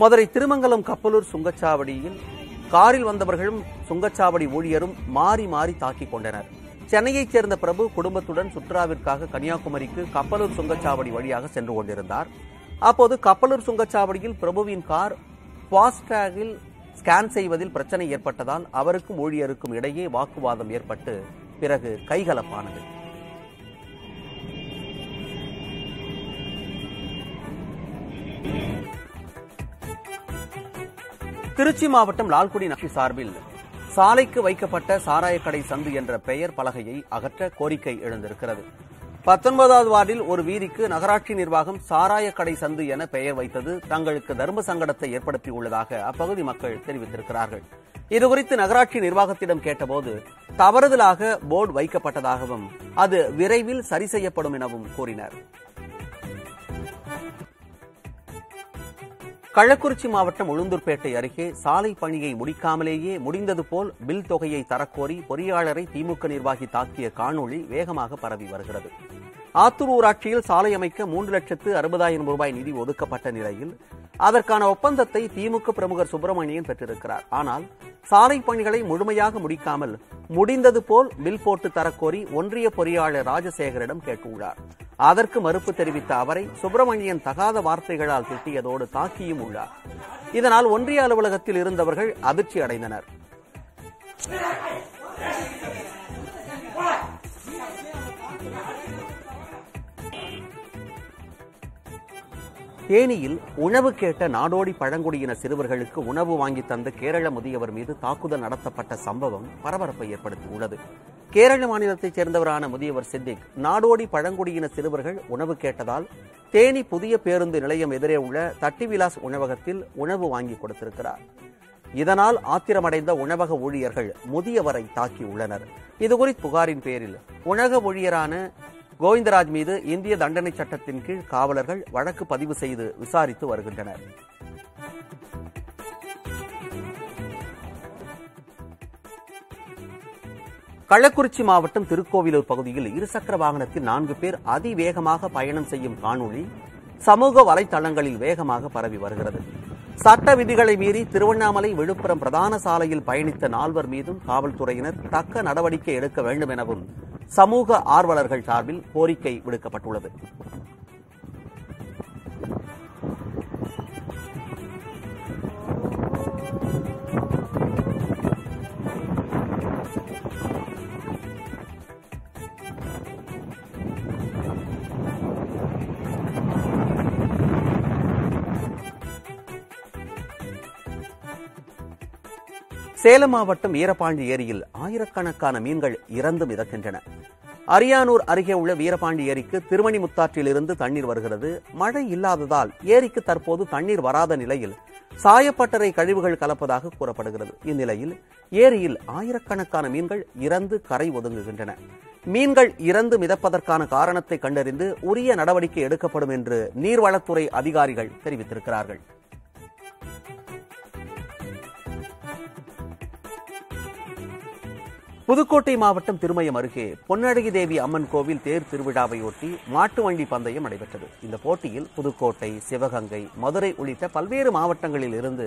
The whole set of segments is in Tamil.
மதுரை திருமங்கலம் கப்பலூர் சுங்கச்சாவடியில் காரில் வந்தவர்களும் சுங்கச்சாவடி ஊழியரும் மாறி மாறி தாக்கிக் கொண்டனர். சென்னையைச் சேர்ந்த பிரபு குடும்பத்துடன் சுற்றுலாவிற்காக கன்னியாகுமரிக்கு கப்பலூர் சுங்கச்சாவடி வழியாக சென்று கொண்டிருந்தார். அப்போது கப்பலூர் சுங்கச்சாவடியில் பிரபுவின் கார் ஃபாஸ்டேகில் ஸ்கேன் செய்வதில் பிரச்சனை ஏற்பட்டதால் அவருக்கும் ஊழியருக்கும் இடையே வாக்குவாதம் ஏற்பட்டு பிறகு கைகலப்பானது. திருச்சி மாவட்டம் லால்குடி நகர் சார்பில் சாலைக்கு வைக்கப்பட்ட சாராயக்கடை சந்து என்ற பெயர் பலகையை அகற்ற கோரிக்கை எழுந்திருக்கிறது. பத்தொன்பதாவது வார்டில் ஒரு வீதிக்கு நகராட்சி நிர்வாகம் சாராயக்கடை சந்து என பெயர் வைத்தது தங்களுக்கு தர்ம சங்கடத்தை ஏற்படுத்தியுள்ளதாக அப்பகுதி மக்கள் தெரிவித்திருக்கிறார்கள். இதுகுறித்து நகராட்சி நிர்வாகத்திடம் கேட்டபோது தவறுதலாக போர்டு வைக்கப்பட்டதாகவும் அது விரைவில் சரி செய்யப்படும் எனவும் கூறினர். கள்ளக்குறிச்சி மாவட்டம் உளுந்தூர்பேட்டை அருகே சாலை பணியை முடிக்காமலேயே முடிந்தது போல் பில் தொகையை தரக்கோரி பொறியாளரை திமுக நிர்வாகி தாக்கிய காணொளி வேகமாக பரவி வருகிறது. ஆத்தூர் ஊராட்சியில் சாலை அமைக்க மூன்று லட்சத்து அறுபதாயிரம் ரூபாய் நிதி ஒதுக்கப்பட்ட நிலையில் அதற்கான ஒப்பந்தத்தை திமுக பிரமுகர் சுப்பிரமணியன் பெற்றிருக்கிறார். ஆனால் சாலை பணிகளை முழுமையாக முடிக்காமல் முடிந்தது போல் பில் போட்டு தரக்கோரி ஒன்றிய பொறியாளர் ராஜசேகரிடம் கேட்டுள்ளார் அதற்கு மறுப்பு தெரிவித்த அவரை சுப்பிரமணியன் தகாத வார்த்தைகளால் திட்டியதோடு தாக்கியும் உள்ளார். இதனால் ஒன்றிய அலுவலகத்தில் இருந்தவர்கள் அதிர்ச்சி அடைந்தனர் தேனியில் உணவு கேட்ட நாடோடி பழங்குடியின சிறுவர்களுக்கு உணவு வாங்கி தந்த கேரள முதியவர் மீது தாக்குதல் நடத்தப்பட்ட சம்பவம் பரபரப்பை ஏற்படுத்தியுள்ளது. கேரள மாநிலத்தைச் சேர்ந்தவரான முதியவர் சித்திக் நாடோடி பழங்குடியின சிறுவர்கள் உணவு கேட்டதால் தேனி புதிய பேருந்து நிலையம் எதிரே உள்ள தட்டிவிலாஸ் உணவகத்தில் உணவு வாங்கி கொடுத்திருக்கிறார். இதனால் ஆத்திரமடைந்த உணவக ஊழியர்கள் முதியவரை தாக்கியுள்ளனர். இதுகுறித்து புகாரின் பேரில் உணவக ஊழியரான கோவிந்தராஜ் மீது இந்திய தண்டனை சட்டத்தின் கீழ் காவலர்கள் வழக்கு பதிவு செய்து விசாரித்து வருகின்றனர். கள்ளக்குறிச்சி மாவட்டம் திருக்கோவிலூர் பகுதியில் இருசக்கர வாகனத்தில் நான்கு பேர் அதிவேகமாக பயணம் செய்யும் காணொளி சமூக வலைதளங்களில் வேகமாக பரவி வருகிறது. சட்ட விதிகளை மீறி திருவண்ணாமலை விழுப்புரம் பிரதான சாலையில் பயணித்த நால்வர் மீதும் காவல்துறையினர் தக்க நடவடிக்கை எடுக்க வேண்டும் எனவும் சமூக ஆர்வலர்கள் சார்பில் கோரிக்கை விடுக்கப்பட்டுள்ளது. சேலம் மாவட்டம் வீரபாண்டி ஏரியில் ஆயிரக்கணக்கான மீன்கள் இறந்து மிதக்கின்றன. அரியானூர் அருகே உள்ள வீரபாண்டி ஏரிக்கு திருமணி முத்தாற்றிலிருந்து தண்ணீர் வருகிறது. மழை இல்லாததால் ஏரிக்கு தற்போது தண்ணீர் வராத நிலையில் சாயப்பட்டறை கழிவுகள் கலப்பதாக கூறப்படுகிறது. இந்நிலையில் ஏரியில் ஆயிரக்கணக்கான மீன்கள் இறந்து கரை ஒதுங்குகின்றன. மீன்கள் இறந்து மிதப்பதற்கான காரணத்தை கண்டறிந்து உரிய நடவடிக்கை எடுக்கப்படும் என்று நீர்வளத்துறை அதிகாரிகள் தெரிவித்திருக்கிறார்கள். புதுக்கோட்டை மாவட்டம் திருமயம் அருகே பொன்னழகி தேவி அம்மன் கோவில் தேர் திருவிழாவையொட்டி மாட்டு வண்டி பந்தயம் நடைபெற்றது. இந்த போட்டியில் புதுக்கோட்டை சிவகங்கை மதுரை உள்ளிட்ட பல்வேறு மாவட்டங்களில் இருந்து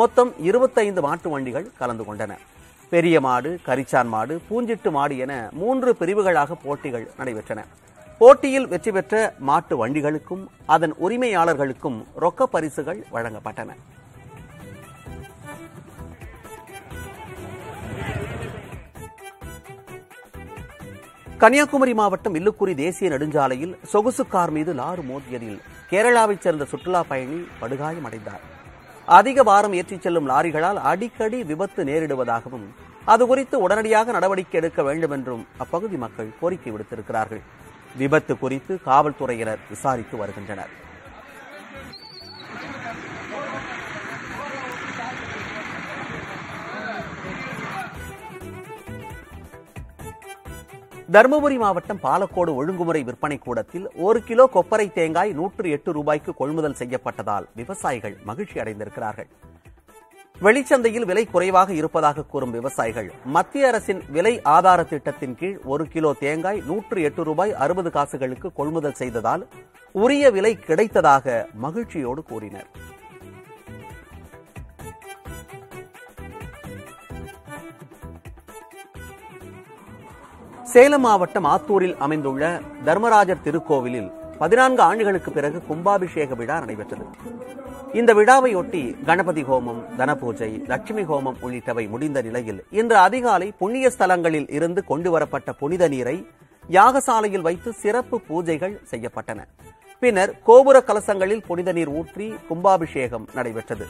மொத்தம் இருபத்தைந்து மாட்டு வண்டிகள் கலந்து கொண்டன. பெரிய மாடு கரிச்சான் மாடு பூஞ்சிட்டு மாடு என மூன்று பிரிவுகளாக போட்டிகள் நடைபெற்றன. போட்டியில் வெற்றி பெற்ற மாட்டு வண்டிகளுக்கும் அதன் உரிமையாளர்களுக்கும் ரொக்க பரிசுகள் வழங்கப்பட்டன. கன்னியாகுமரி மாவட்டம் இல்லுக்குறி தேசிய நெடுஞ்சாலையில் சொகுசு கார் மீது லாறு மோதியதில் கேரளாவைச் சேர்ந்த சுற்றுலா பயணி படுகாயமடைந்தார். அதிக பாரம் ஏற்றிச் செல்லும் லாரிகளால் அடிக்கடி விபத்து நேரிடுவதாகவும் அது குறித்து உடனடியாக நடவடிக்கை எடுக்க வேண்டும் என்றும் அப்பகுதி மக்கள் கோரிக்கை விடுத்திருக்கிறார்கள். விபத்து குறித்து காவல்துறையினர் விசாரித்து வருகின்றனர். தருமபுரி மாவட்டம் பாலக்கோடு ஒழுங்குமுறை விற்பனை கூடத்தில் ஒரு கிலோ கொப்பரை தேங்காய் நூற்று எட்டு ரூபாய்க்கு கொள்முதல் செய்யப்பட்டதால் விவசாயிகள் மகிழ்ச்சி அடைந்திருக்கிறார்கள். வெளிச்சந்தையில் விலை குறைவாக இருப்பதாக கூறும் விவசாயிகள் மத்திய அரசின் விலை ஆதார திட்டத்தின் கீழ் ஒரு கிலோ தேங்காய் நூற்று எட்டு ரூபாய் அறுபது காசுகளுக்கு கொள்முதல் செய்ததால் உரிய விலை கிடைத்ததாக மகிழ்ச்சியோடு கூறினர். சேலம் மாவட்டம் ஆத்தூரில் அமைந்துள்ள தர்மராஜர் திருக்கோவிலில் பதினான்கு ஆண்டுகளுக்கு பிறகு கும்பாபிஷேக விழா நடைபெற்றது. இந்த விழாவையொட்டி கணபதி ஹோமம் தனபூஜை லட்சுமி ஹோமம் உள்ளிட்டவை முடிந்த நிலையில் இன்று அதிகாலை புண்ணிய ஸ்தலங்களில் இருந்து கொண்டு வரப்பட்ட புனித நீரை யாகசாலையில் வைத்து சிறப்பு பூஜைகள் செய்யப்பட்டன. பின்னர் கோபுர கலசங்களில் புனித நீர் ஊற்றி கும்பாபிஷேகம் நடைபெற்றது.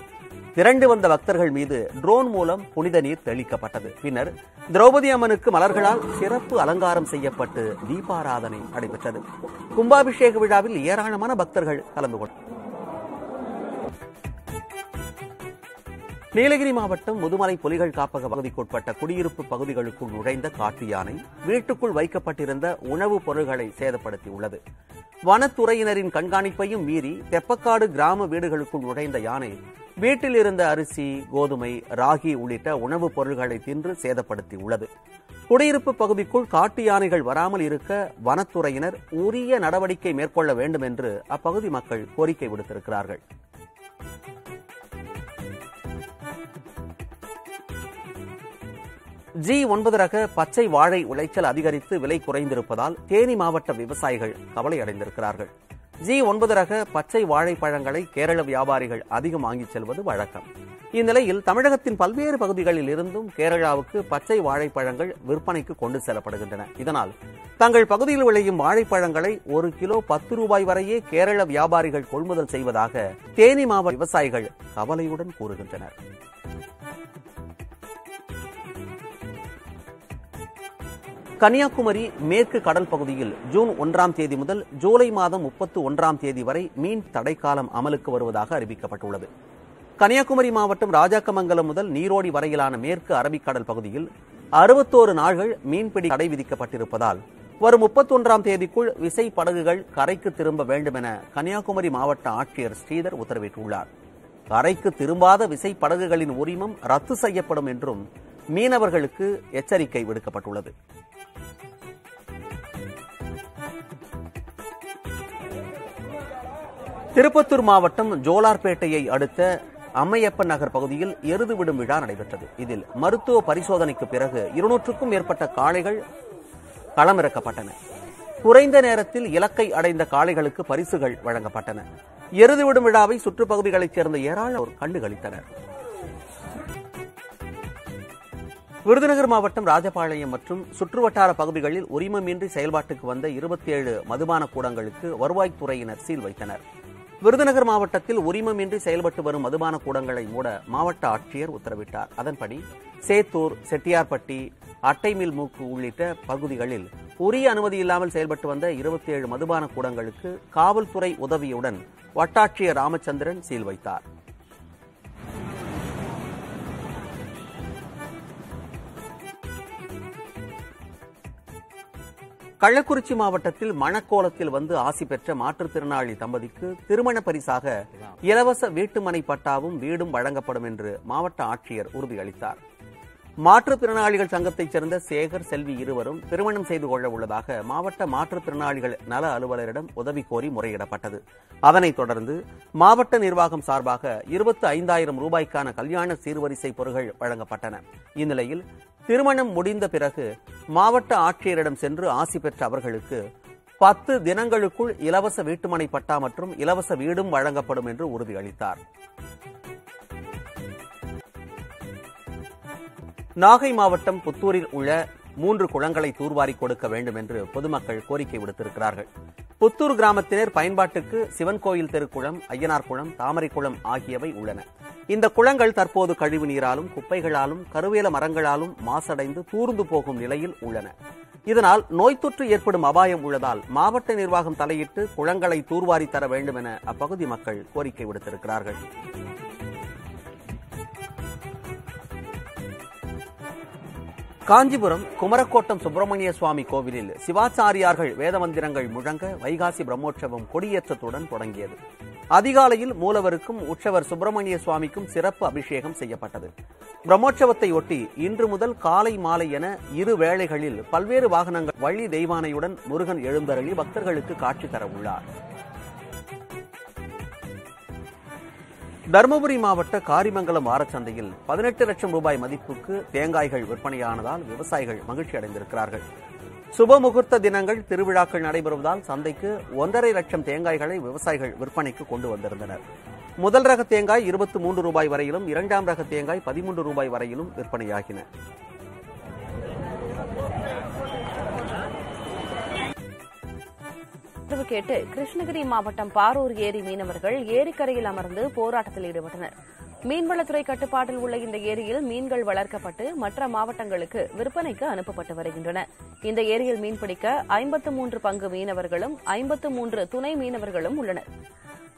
திரண்டு வந்த பக்தர்கள் மீது ட்ரோன் மூலம் புனித நீர் தெளிக்கப்பட்டது. பின்னர் திரௌபதி அம்மனுக்கு மலர்களால் சிறப்பு அலங்காரம் செய்யப்பட்டு தீபாராதனை நடைபெற்றது. கும்பாபிஷேக விழாவில் ஏராளமான பக்தர்கள் கலந்து கொண்டனர். நீலகிரி மாவட்டம் முதுமலை புலிகள் காப்பக பகுதிக்குட்பட்ட குடியிருப்பு பகுதிகளுக்குள் நுழைந்த காட்டு யானை வீட்டுக்குள் வைக்கப்பட்டிருந்த உணவுப் பொருள்களை சேதப்படுத்தியுள்ளது. வனத்துறையினரின் கண்காணிப்பையும் மீறி தெப்பக்காடு கிராம வீடுகளுக்குள் நுழைந்த யானை வீட்டில் இருந்த அரிசி கோதுமை ராகி உள்ளிட்ட உணவுப் பொருட்களை தின்று சேதப்படுத்தி உள்ளது குடியிருப்பு பகுதிக்குள் காட்டு யானைகள் வராமல் இருக்க வனத்துறையினர் உரிய நடவடிக்கை மேற்கொள்ள வேண்டும் என்று அப்பகுதி மக்கள் கோரிக்கை விடுத்திருக்கிறார்கள். ஜி ஒன்பது ரக பச்சை வாழை உளைச்சல் அதிகரித்து விலை குறைந்திருப்பதால் தேனி மாவட்ட விவசாயிகள் கவலை அடைந்திருக்கிறார்கள் ஜி ஒன்பது ரக பச்சை வாழைப்பழங்களை கேரள வியாபாரிகள் அதிகம் வாங்கிச் செல்வது வழக்கம். இந்நிலையில் தமிழகத்தின் பல்வேறு பகுதிகளில் இருந்தும் கேரளாவுக்கு பச்சை வாழைப்பழங்கள் விற்பனைக்கு கொண்டு செல்லப்படுகின்றன. இதனால் தங்கள் பகுதியில் விளையும் வாழைப்பழங்களை ஒரு கிலோ பத்து ரூபாய் வரையே கேரள வியாபாரிகள் கொள்முதல் செய்வதாக தேனி மாவட்ட விவசாயிகள் கவலையுடன் கூறுகின்றனர். கன்னியாகுமரி மேற்கு கடல் பகுதியில் ஜூன் ஒன்றாம் தேதி முதல் ஜூலை மாதம் முப்பத்து ஒன்றாம் தேதி வரை மீன் தடைக்காலம் அமலுக்கு வருவதாக அறிவிக்கப்பட்டுள்ளது. கன்னியாகுமரி மாவட்டம் ராஜாக்கமங்கலம் முதல் நீரோடி வரையிலான மேற்கு அரபிக்கடல் பகுதியில் அறுபத்தோரு நாள்கள் மீன்பிடி தடை விதிக்கப்பட்டிருப்பதால் வரும் முப்பத்தொன்றாம் தேதிக்குள் விசை படகுகள் கரைக்கு திரும்ப வேண்டும் என கன்னியாகுமரி மாவட்ட ஆட்சியர் ஸ்ரீதர் உத்தரவிட்டுள்ளார். கரைக்கு திரும்பாத விசை படகுகளின் உரிமம் ரத்து செய்யப்படும் என்றும் மீனவர்களுக்கு எச்சரிக்கை விடுக்கப்பட்டுள்ளது. திருப்பத்தூர் மாவட்டம் ஜோலார்பேட்டையை அடுத்த அம்மையப்பன் நகர் பகுதியில் எருது விடும் விழா நடைபெற்றது. இதில் மருத்துவ பரிசோதனைக்கு பிறகு இருநூற்றுக்கும் மேற்பட்ட காளைகள் களமிறக்கப்பட்டன. குறைந்த நேரத்தில் இலக்கை அடைந்த காளைகளுக்கு பரிசுகள் வழங்கப்பட்டன. எருது விடும் விழாவை சுற்றுப்பகுதிகளைச் சேர்ந்த ஏராளம் கண்டுகளித்தனர். விருதுநகர் மாவட்டம் ராஜபாளையம் மற்றும் சுற்றுவட்டார பகுதிகளில் உரிமமின்றி செயல்பாட்டுக்கு வந்த இருபத்தி ஏழு மதுபான கூடங்களுக்கு வருவாய்த்துறையினர் சீல் வைத்தனர். விருதுநகர் மாவட்டத்தில் உரிமமின்றி செயல்பட்டு வரும் மதுபான கூடங்களை மூட மாவட்ட ஆட்சியர் உத்தரவிட்டார். அதன்படி சேத்தூர் செட்டியார்பட்டி அட்டைமில் மூக்கு உள்ளிட்ட பகுதிகளில் உரிய அனுமதி இல்லாமல் செயல்பட்டு வந்த இருபத்தி ஏழு மதுபான கூடங்களுக்கு காவல்துறை உதவியுடன் வட்டாட்சியர் ராமச்சந்திரன் சீல் வைத்தார். கள்ளக்குறிச்சி மாவட்டத்தில் மணக்கோலத்தில் வந்து ஆசி பெற்ற மாற்றுத்திறனாளி தம்பதிக்கு திருமண பரிசாக இலவச வீட்டுமனை பட்டாவும் வீடும் வழங்கப்படும் என்று மாவட்ட ஆட்சியர் உறுதியளித்தார் மாற்றுத்திறனாளிகள் சங்கத்தைச் சேர்ந்த சேகர் செல்வி இருவரும் திருமணம் செய்து கொள்ள உள்ளதாக மாவட்ட மாற்றுத்திறனாளிகள் நல அலுவலரிடம் உதவி கோரி முறையிடப்பட்டது. அதனைத் தொடர்ந்து மாவட்ட நிர்வாகம் சார்பாக இருபத்தி ஐந்தாயிரம் ரூபாய்க்கான கல்யாண சீர்வரிசை பொருட்கள் வழங்கப்பட்டன. இந்நிலையில் திருமணம் முடிந்த பிறகு மாவட்ட ஆட்சியரிடம் சென்று ஆசி பெற்ற அவர்களுக்கு பத்து தினங்களுக்குள் இலவச வீட்டுமனை பட்டா மற்றும் இலவச வீடும் வழங்கப்படும் என்று உறுதியளித்தார். நாகை மாவட்டம் புத்தூரில் உள்ள மூன்று குளங்களை தூர்வாரி கொடுக்க வேண்டும் என்று பொதுமக்கள் கோரிக்கை விடுத்திருக்கிறார்கள். புத்தூர் கிராமத்தினர் பயன்பாட்டுக்கு சிவன் கோயில் திருக்குளம் ஐயனார் குளம் தாமரை குளம் ஆகியவை உள்ளன. இந்த குளங்கள் தற்போது கழிவு நீராலும் குப்பைகளாலும் கருவேல மரங்களாலும் மாசடைந்து தூர்ந்து போகும் நிலையில் உள்ளன. இதனால் நோய் தொற்று ஏற்படும் அபாயம் உள்ளதால் மாவட்ட நிர்வாகம் தலையிட்டு குளங்களை தூர்வாரி தர வேண்டும் என அப்பகுதி மக்கள் கோரிக்கை விடுத்திருக்கிறார்கள். காஞ்சிபுரம் குமரக்கோட்டம் சுப்பிரமணிய சுவாமி கோவிலில் சிவாச்சாரியார்கள் வேதமந்திரங்கள் முழங்க வைகாசி பிரம்மோற்சவம் கொடியேற்றத்துடன் தொடங்கியது. அதிகாலையில் மூலவருக்கும் உற்சவர் சுப்பிரமணிய சுவாமிக்கும் சிறப்பு அபிஷேகம் செய்யப்பட்டது. பிரம்மோற்சவத்தை ஒட்டி இன்று முதல் காலை மாலை என இரு வேளைகளில் பல்வேறு வாகனங்கள் வள்ளி தெய்வானையுடன் முருகன் எழுந்தருளி பக்தர்களுக்கு காட்சி தர உள்ளார். தருமபுரி மாவட்ட காரிமங்கலம் வாரச்சந்தையில் பதினெட்டு லட்சம் ரூபாய் மதிப்புக்கு தேங்காய்கள் விற்பனையானதால் விவசாயிகள் மகிழ்ச்சி அடைந்திருக்கிறார்கள் சுப முகூர்த்த தினங்கள் திருவிழாக்கள் நடைபெறுவதால் சந்தைக்கு ஒன்றரை லட்சம் தேங்காய்களை விவசாயிகள் விற்பனைக்கு கொண்டு வந்திருந்தனர். முதல் ரக தேங்காய் இருபத்தி மூன்று ரூபாய் வரையிலும் இரண்டாம் ரக தேங்காய் பதிமூன்று ரூபாய் வரையிலும் விற்பனையாகின. கேட்டு கிருஷ்ணகிரி மாவட்டம் பாரூர் ஏரி மீனவர்கள் ஏரிக்கரையில் அமர்ந்து போராட்டத்தில் ஈடுபட்டனர். மீன்வளத்துறை கட்டுப்பாட்டில் உள்ள இந்த ஏரியில் மீன்கள் வளர்க்கப்பட்டு மற்ற மாவட்டங்களுக்கு விற்பனைக்கு அனுப்பப்பட்டு வருகின்றன. இந்த ஏரியில் மீன்பிடிக்க ஐம்பத்து மூன்று பங்கு மீனவர்களும் ஐம்பத்து மூன்று துணை மீனவர்களும் உள்ளனர்.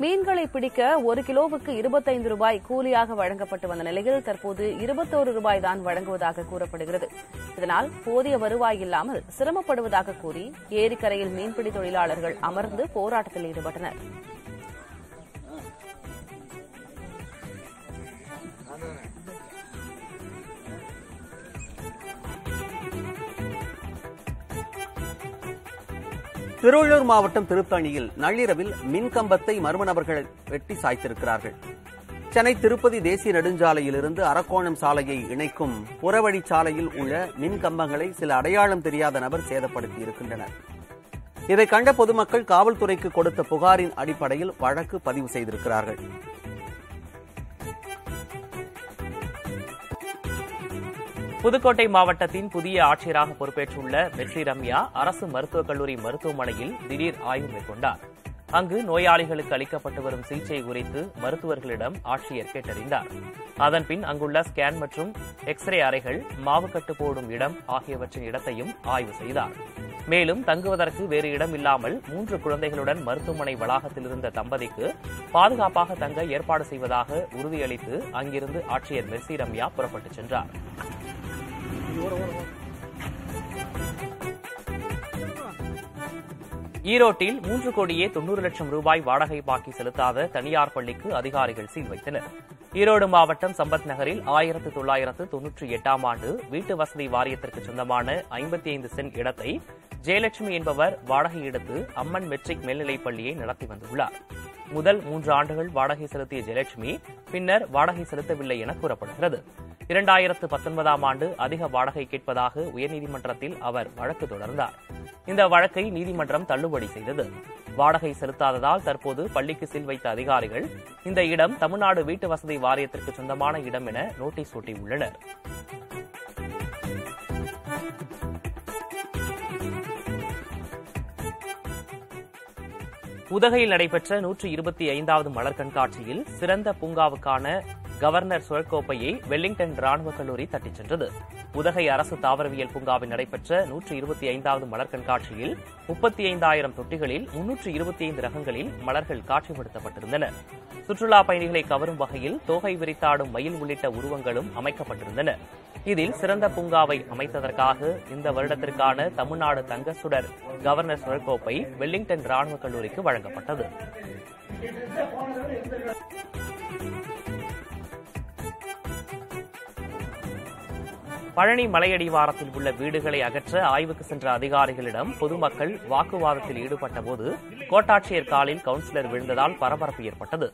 மீன்களை பிடிக்க ஒரு கிலோவுக்கு இருபத்தைந்து ரூபாய் கூலியாக வழங்கப்பட்டு வந்த நிலையில் தற்போது இருபத்தோரு ரூபாய் தான் வழங்குவதாக கூறப்படுகிறது. இதனால் போதிய வருவாய் இல்லாமல் சிரமப்படுவதாக கூறி ஏரிக்கரையில் மீன்பிடி தொழிலாளர்கள் அமர்ந்து போராட்டத்தில் ஈடுபட்டனர். திருவள்ளூர் மாவட்டம் திருத்தணியில் நள்ளிரவில் மின்கம்பத்தை மர்ம நபர்கள் வெட்டி சாய்த்திருக்கிறார்கள். சென்னை திருப்பதி தேசிய நெடுஞ்சாலையிலிருந்து அரக்கோணம் சாலையை இணைக்கும் புறவழி சாலையில் உள்ள மின்கம்பங்களை சில அடையாளம் தெரியாத நபர் சேதப்படுத்தி இருக்கின்றனர் இதை கண்ட பொதுமக்கள் காவல்துறைக்கு கொடுத்த புகாரின் அடிப்படையில் வழக்கு பதிவு செய்திருக்கிறார்கள். புதுக்கோட்டை மாவட்டத்தின் புதிய ஆட்சியராக பொறுப்பேற்றுள்ள வெற்றி ரம்யா அரசு மருத்துவக் கல்லூரி மருத்துவமனையில் திடீர் ஆய்வு மேற்கொண்டார். அங்கு நோயாளிகளுக்கு அளிக்கப்பட்டு வரும் சிகிச்சை குறித்து மருத்துவர்களிடம் ஆட்சியர் கேட்டறிந்தார். அதன்பின் அங்குள்ள ஸ்கேன் மற்றும் எக்ஸ்ரே அறைகள் மாவுக்கட்டு போடும் இடம் ஆகியவற்றின் இடத்தையும் ஆய்வு செய்தார். மேலும் தங்குவதற்கு வேறு இடம் இல்லாமல் மூன்று குழந்தைகளுடன் மருத்துவமனை வளாகத்தில் இருந்த தம்பதிக்கு பாதுகாப்பாக தங்க ஏற்பாடு செய்வதாக உறுதியளித்து அங்கிருந்து ஆட்சியர் மெர்சி ரம்யா புறப்பட்டுச் சென்றார். ஈரோட்டில் மூன்று கோடியே தொன்னூறு லட்சம் ரூபாய் வாடகை பாக்கி செலுத்தாத தனியார் பள்ளிக்கு அதிகாரிகள் சீல் வைத்தனர். ஈரோடு மாவட்டம் சம்பத் நகரில் ஆயிரத்து தொள்ளாயிரத்து தொன்னூற்றி எட்டாம் ஆண்டு வீட்டு வசதி வாரியத்திற்கு சொந்தமான ஐம்பத்தி ஐந்து சென்ட் இடத்தை ஜெயலட்சுமி என்பவர் வாடகை எடுத்து அம்மன் மெட்ரிக் மேல்நிலைப் பள்ளியை நடத்தி வந்துள்ளார். முதல் மூன்று ஆண்டுகள் வாடகை செலுத்திய ஜெயலட்சுமி பின்னர் வாடகை செலுத்தவில்லை என கூறப்படுகிறது. இரண்டாயிரத்து பத்தொன்பதாம் ஆண்டு அதிக வாடகை கேட்பதாக உயர்நீதிமன்றத்தில் அவர் வழக்கு தொடர்ந்தார். இந்த வழக்கை நீதிமன்றம் தள்ளுபடி செய்தது. வாடகை செலுத்தாததால் தற்போது பள்ளிக்கு சீல் வைத்த அதிகாரிகள் இந்த இடம் தமிழ்நாடு வீட்டு வசதி வாரியத்திற்கு சொந்தமான இடம் என நோட்டீஸ் ஒட்டியுள்ளனர். உதகையில் நடைபெற்ற நூற்றி இருபத்தி ஐந்தாவது மலர் கண்காட்சியில் சிறந்த பூங்காவுக்கான கவர்னர் சுழற்கோப்பையை வெல்லிங்டன் ராணுவ கல்லூரி தட்டிச் சென்றது. உதகை அரசு தாவரவியல் பூங்காவில் நடைபெற்ற நூற்றி இருபத்தி ஐந்தாவது மலர் கண்காட்சியில் முப்பத்தி ஐந்தாயிரம் தொட்டிகளில் முன்னூற்று இருபத்தி ஐந்து ரகங்களில் மலர்கள் காட்சிப்படுத்தப்பட்டிருந்தன. சுற்றுலா பயணிகளை கவரும் வகையில் தோகை விரித்தாடும் மயில் உள்ளிட்ட உருவங்களும் அமைக்கப்பட்டிருந்தன. இதில் சிறந்த பூங்காவை அமைத்ததற்காக இந்த வருடத்திற்கான தமிழ்நாடு தங்க சுடர் கவர்னர் சுழற்கோப்பை வெல்லிங்டன் ராணுவ கல்லூரிக்கு வழங்கப்பட்டது. பழனி மலையடிவாரத்தில் உள்ள வீடுகளை அகற்ற ஆய்வுக்கு சென்ற அதிகாரிகளிடம் பொதுமக்கள் வாக்குவாதத்தில் ஈடுபட்ட போது கோட்டாட்சியர் காலில் கவுன்சிலர் விழுந்ததால் பரபரப்பு ஏற்பட்டது.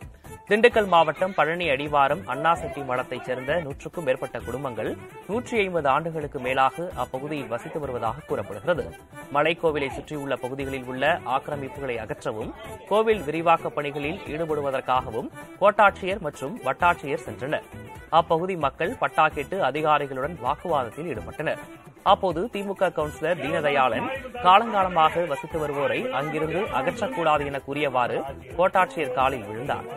திண்டுக்கல் மாவட்டம் பழனி அடிவாரம் அண்ணாசெட்டி மடத்தைச் சேர்ந்த நூற்றுக்கும் மேற்பட்ட குடும்பங்கள் நூற்றி ஐம்பது ஆண்டுகளுக்கு மேலாக அப்பகுதியில் வசித்து வருவதாக கூறப்படுகிறது. மலைக்கோவிலை சுற்றியுள்ள பகுதிகளில் உள்ள ஆக்கிரமிப்புகளை அகற்றவும் கோவில் விரிவாக்கப் பணிகளில் ஈடுபடுவதற்காகவும் கோட்டாட்சியர் மற்றும் வட்டாட்சியர் சென்றனர். அப்பகுதி மக்கள் பட்டா கேட்டு அதிகாரிகளுடன் வாக்குவாதத்தில் ஈடுபட்டனர். அப்போது திமுக கவுன்சிலர் தீனதயாளன் காலங்காலமாக வசித்து வருவோரை அங்கிருந்து அகற்றக்கூடாது என கூறியவாறு கோட்டாட்சியர் காலில் விழுந்தார்.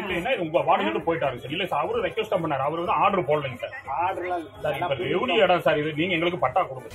இல்லைன்னா உங்க வாடகைட்டு போயிட்டாரு சார். இல்ல சார் அவரு ரெக்வஸ்ட் பண்ணாரு. அவரு வந்து ஆர்டர் போடலைங்க சார். ஆர்டர்லாம் சார் இப்ப எப்படி இடம் சார் இது. நீங்க எங்களுக்கு பட்டா கொடுங்க.